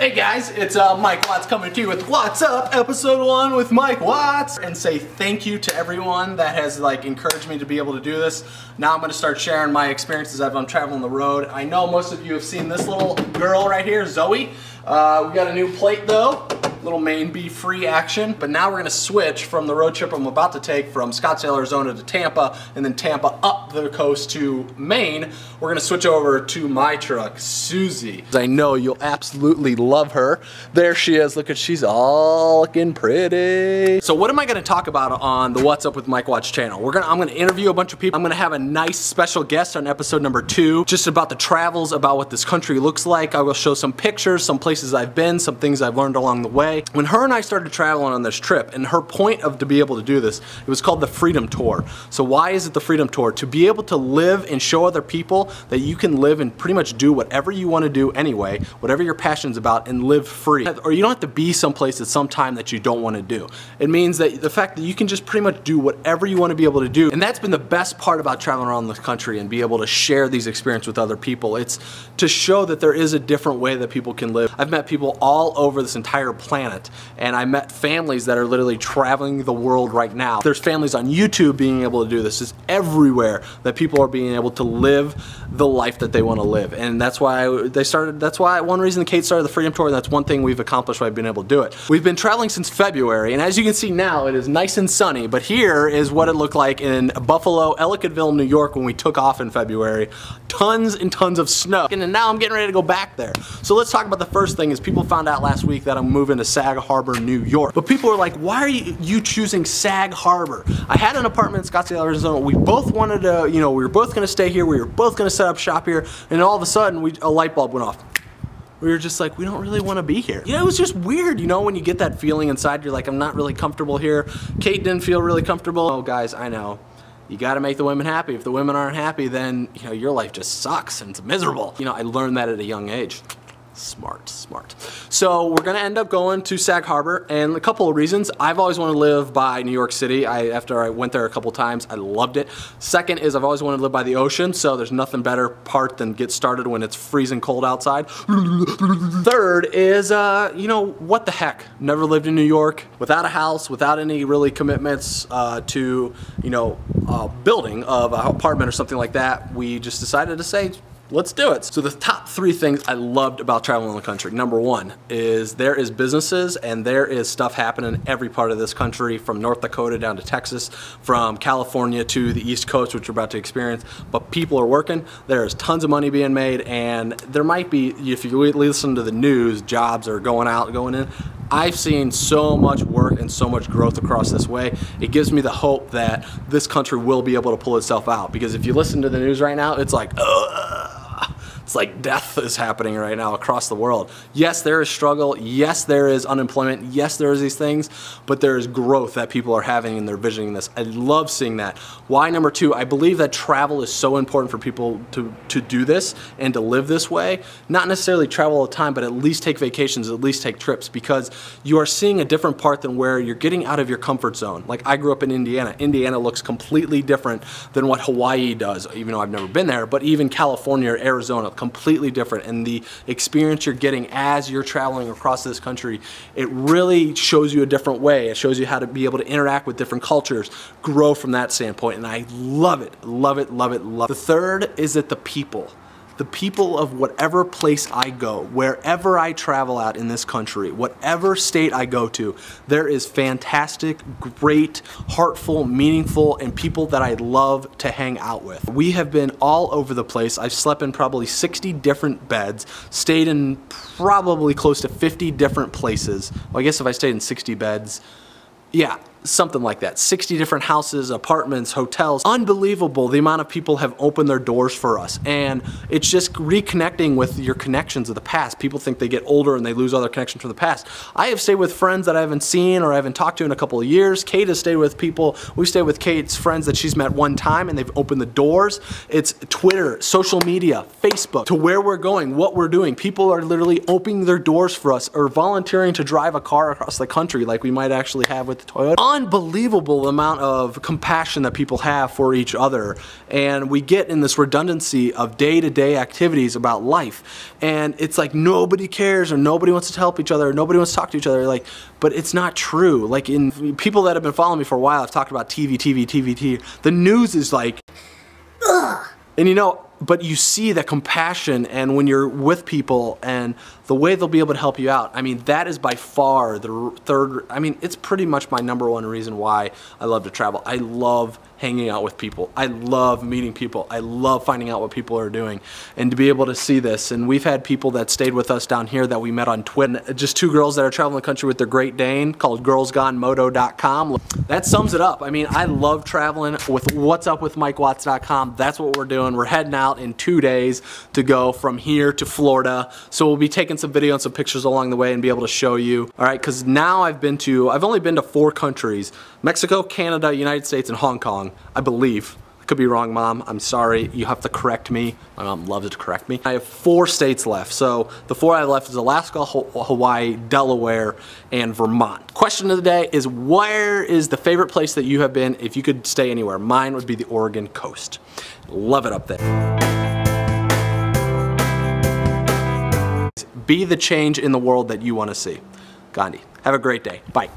Hey guys, it's uh, Mike Watts coming to you with Watts Up, episode one with Mike Watts, and say thank you to everyone that has like encouraged me to be able to do this. Now I'm to start sharing my experiences as I'm traveling the road. I know most of you have seen this little girl right here, Zoe. Uh, we got a new plate though, little main B free action. But now we're gonna switch from the road trip I'm about to take from Scottsdale, Arizona to Tampa, and then Tampa up the coast to Maine. We're gonna switch over to my truck, Susie. I know you'll absolutely love her. There she is, look at, she's all looking pretty. So what am I gonna talk about on the Watts Up with Mike Watts channel? We're gonna, I'm gonna interview a bunch of people. I'm gonna have a nice special guest on episode number two, just about the travels, about what this country looks like. I will show some pictures, some places I've been, some things I've learned along the way. When her and I started traveling on this trip, and her point of to be able to do this, it was called the Freedom Tour. So why is it the Freedom Tour? To be able to live and show other people that you can live and pretty much do whatever you want to do anyway, whatever your passion's about, and live free. Or you don't have to be someplace at some time that you don't want to do. It means that the fact that you can just pretty much do whatever you want to be able to do. And that's been the best part about traveling around the country and be able to share these experiences with other people. It's to show that there is a different way that people can live. I've met people all over this entire planet and I met families that are literally traveling the world right now. There's families on YouTube being able to do this. It's everywhere that people are being able to live the life that they want to live and that's why they started, that's why one reason Kate started the Freedom Tour and that's one thing we've accomplished by being able to do it. We've been traveling since February and as you can see now it is nice and sunny but here is what it looked like in Buffalo, Ellicottville, New York when we took off in February. Tons and tons of snow and now I'm getting ready to go back there. So let's talk about the first thing is people found out last week that I'm moving to Sag Harbor, New York. But people are like, why are you, choosing Sag Harbor? I had an apartment in Scottsdale, Arizona. We both wanted to, you know, we were both gonna stay here. We were both gonna set up shop here. And all of a sudden, we, a light bulb went off we were just like, we don't really want to be here. Yeah, it was just weird, you know, when you get that feeling inside, you're like, I'm not really comfortable here. Kate didn't feel really comfortable. Oh, guys, I know. You got to make the women happy. If the women aren't happy, then, you know, your life just sucks and it's miserable. You know, I learned that at a young age. Smart, smart. So we're gonna end up going to Sag Harbor and a couple of reasons. I've always wanted to live by New York City. I, after I went there a couple times, I loved it. Second is I've always wanted to live by the ocean, so there's nothing better part than get started when it's freezing cold outside. Third is, uh, you know, what the heck? Never lived in New York, without a house, without any really commitments uh, to, you know, uh, building of an apartment or something like that. We just decided to say, let's do it. So the top three things I loved about traveling in the country. Number one is there is businesses and there is stuff happening in every part of this country from North Dakota down to Texas, from California to the East Coast, which we're about to experience. But people are working, there is tons of money being made and there might be, if you listen to the news, jobs are going out, going in. I've seen so much work and so much growth across this way. It gives me the hope that this country will be able to pull itself out. Because if you listen to the news right now, it's like, it's like death is happening right now across the world. Yes, there is struggle. Yes, there is unemployment. Yes, there is these things, but there is growth that people are having and they're visioning this. I love seeing that. Why number two, I believe that travel is so important for people to, to do this and to live this way. Not necessarily travel all the time, but at least take vacations, at least take trips because you are seeing a different part than where you're getting out of your comfort zone. Like I grew up in Indiana. Indiana looks completely different than what Hawaii does, even though I've never been there, but even California or Arizona, completely different and the experience you're getting as you're traveling across this country, it really shows you a different way. It shows you how to be able to interact with different cultures, grow from that standpoint, and I love it, love it, love it, love it. The third is that the people the people of whatever place I go, wherever I travel out in this country, whatever state I go to, there is fantastic, great, heartful, meaningful, and people that I love to hang out with. We have been all over the place. I've slept in probably 60 different beds, stayed in probably close to 50 different places. Well, I guess if I stayed in 60 beds, yeah, something like that. 60 different houses, apartments, hotels. Unbelievable the amount of people have opened their doors for us. And it's just reconnecting with your connections of the past. People think they get older and they lose all their connections from the past. I have stayed with friends that I haven't seen or I haven't talked to in a couple of years. Kate has stayed with people, we stayed with Kate's friends that she's met one time and they've opened the doors. It's Twitter, social media, Facebook, to where we're going, what we're doing. People are literally opening their doors for us or volunteering to drive a car across the country like we might actually have with the Toyota unbelievable amount of compassion that people have for each other. And we get in this redundancy of day to day activities about life. And it's like nobody cares or nobody wants to help each other or nobody wants to talk to each other. Like, but it's not true. Like, in people that have been following me for a while, I've talked about TV, TV, TV, TV. The news is like, Ugh. and you know, but you see that compassion and when you're with people and the way they'll be able to help you out. I mean, that is by far the third, I mean, it's pretty much my number one reason why I love to travel. I love hanging out with people. I love meeting people. I love finding out what people are doing and to be able to see this. And we've had people that stayed with us down here that we met on Twitter. Just two girls that are traveling the country with their Great Dane called girlsgonemoto.com. That sums it up. I mean, I love traveling with what's up with MikeWatts.com. That's what we're doing. We're heading out in two days to go from here to Florida. So we'll be taking some video and some pictures along the way and be able to show you. All right, because now I've been to, I've only been to four countries, Mexico, Canada, United States, and Hong Kong. I believe. I could be wrong, Mom. I'm sorry. You have to correct me. My mom loves to correct me. I have four states left. So the four I left is Alaska, Hawaii, Delaware, and Vermont. Question of the day is where is the favorite place that you have been if you could stay anywhere? Mine would be the Oregon coast. Love it up there. Be the change in the world that you want to see. Gandhi. Have a great day. Bye.